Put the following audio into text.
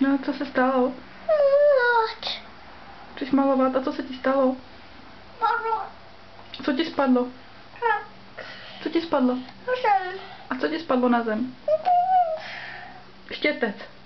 No a co se stalo? Chceš malovat a co se ti stalo? Co ti spadlo? Co ti spadlo? A co ti spadlo na zem? Štětec.